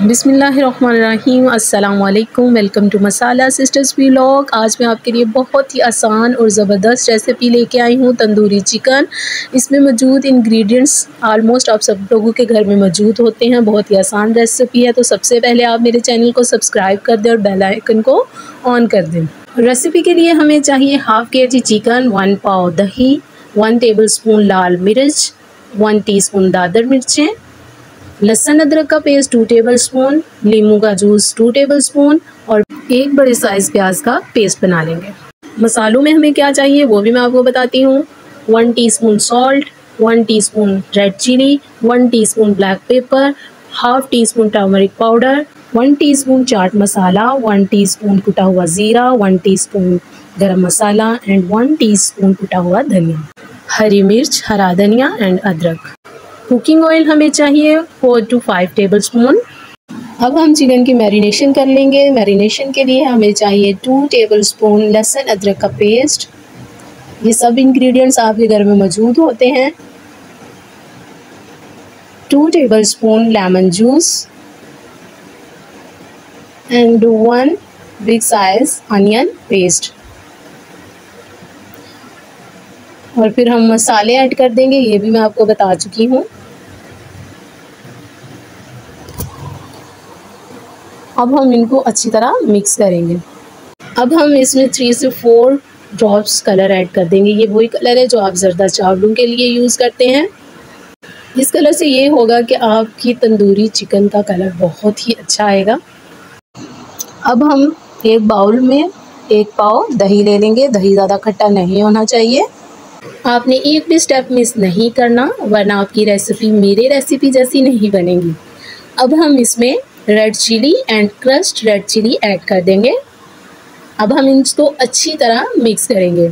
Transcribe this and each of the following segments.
बिसमीम अल्लाम welcome to Masala sisters vlog. आज मैं आपके लिए बहुत ही आसान और ज़बरदस्त रेसिपी लेके आई हूँ, तंदूरी चिकन। इसमें मौजूद इंग्रेडिएंट्स आलमोस्ट आप सब लोगों के घर में मौजूद होते हैं, बहुत ही आसान रेसिपी है। तो सबसे पहले आप मेरे चैनल को सब्सक्राइब कर दें और बेल आइकन को ऑन कर दें। रेसिपी के लिए हमें चाहिए हाफ़ के जी चिकन, वन पाव दही, वन टेबल स्पून लाल मिर्च, वन टी स्पून दादर मिर्चें लहसुन अदरक का पेस्ट टू टेबल स्पून नींबू का जूस टू टेबल स्पून और एक बड़े साइज़ प्याज का पेस्ट बना लेंगे। मसालों में हमें क्या चाहिए वो भी मैं आपको बताती हूँ। One teaspoon salt one teaspoon red chilli one teaspoon black pepper half teaspoon turmeric powder one teaspoon chaat masala one teaspoon कुटा हुआ ज़ीरा वन टीस्पून गरम मसाला एंड वन टीस्पून कुटा हुआ धनिया। हरी मिर्च, हरा धनिया एंड अदरक। कुकिंग ऑयल हमें चाहिए four to five tablespoon अब हम चिकन की मैरिनेशन कर लेंगे। मैरिनेशन के लिए हमें चाहिए टू टेबल स्पून लहसुन अदरक का पेस्ट ये सब इंग्रेडिएंट्स आपके घर में मौजूद होते हैं। Two tablespoon lemon juice and one big size onion paste और फिर हम मसाले ऐड कर देंगे, ये भी मैं आपको बता चुकी हूँ। अब हम इनको अच्छी तरह मिक्स करेंगे। अब हम इसमें थ्री से फोर ड्रॉप्स कलर ऐड कर देंगे। ये वही कलर है जो आप जर्दा चावलों के लिए यूज़ करते हैं। इस कलर से ये होगा कि आपकी तंदूरी चिकन का कलर बहुत ही अच्छा आएगा। अब हम एक बाउल में एक पाव दही ले लेंगे। दही ज़्यादा खट्टा नहीं होना चाहिए। आपने एक भी स्टेप मिस नहीं करना, वरना आपकी रेसिपी मेरे रेसिपी जैसी नहीं बनेगी। अब हम इसमें red chilli and crushed red chilli add कर देंगे। अब हम इसको अच्छी तरह मिक्स करेंगे।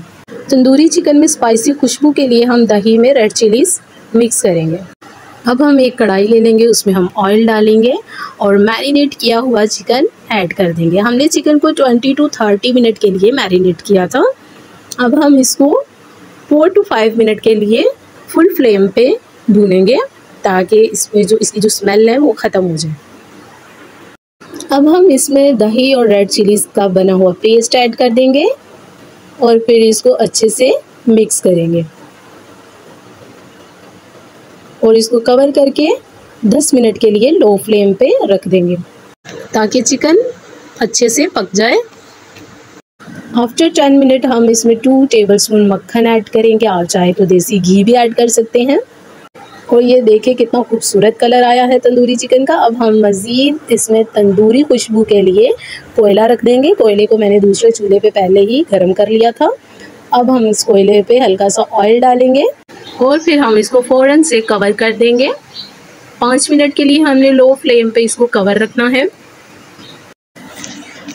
तंदूरी चिकन में स्पाइसी खुशबू के लिए हम दही में रेड चिलीज मिक्स करेंगे। अब हम एक कढ़ाई ले लेंगे, उसमें हम ऑयल डालेंगे और मैरिनेट किया हुआ चिकन ऐड कर देंगे। हमने चिकन को 20 टू 30 मिनट के लिए मैरिनेट किया था। अब हम इसको फोर टू फाइव मिनट के लिए फुल फ्लेम पे भूनेंगे ताकि इसमें जो, इसकी जो स्मेल है वो ख़त्म हो जाए। अब हम इसमें दही और रेड चिलीज का बना हुआ पेस्ट ऐड कर देंगे और फिर इसको अच्छे से मिक्स करेंगे। और इसको कवर करके 10 मिनट के लिए लो फ्लेम पे रख देंगे ताकि चिकन अच्छे से पक जाए। आफ्टर 10 मिनट हम इसमें टू टेबल स्पून मक्खन ऐड करेंगे। आप चाहे तो देसी घी भी ऐड कर सकते हैं। और ये देखे कितना खूबसूरत कलर आया है तंदूरी चिकन का। अब हम मज़ीद इसमें तंदूरी खुशबू के लिए कोयला रख देंगे। कोयले को मैंने दूसरे चूल्हे पे पहले ही गर्म कर लिया था। अब हम इस कोयले पे हल्का सा ऑयल डालेंगे और फिर हम इसको फ़ौरन से कवर कर देंगे। पाँच मिनट के लिए हमने लो फ्लेम पे इसको कवर रखना है।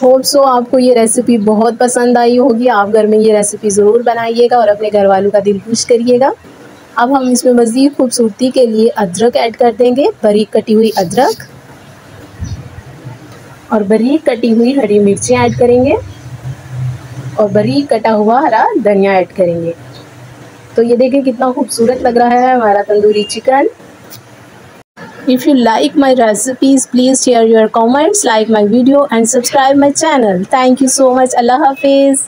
होप सो आपको ये रेसिपी बहुत पसंद आई होगी। आप घर में ये रेसिपी ज़रूर बनाइएगा और अपने घर वालों का दिल खुश करिएगा। अब हम इसमें मज़ीद खूबसूरती के लिए अदरक ऐड कर देंगे बारीक कटी हुई अदरक और बारीक कटी हुई हरी मिर्चें ऐड करेंगे और बारीक कटा हुआ हरा धनिया ऐड करेंगे तो ये देखें कितना खूबसूरत लग रहा है हमारा tandoori chicken If you like my recipes, please share your comments, like my video and subscribe my channel. Thank you so much. Allah Hafiz.